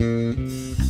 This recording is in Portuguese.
Música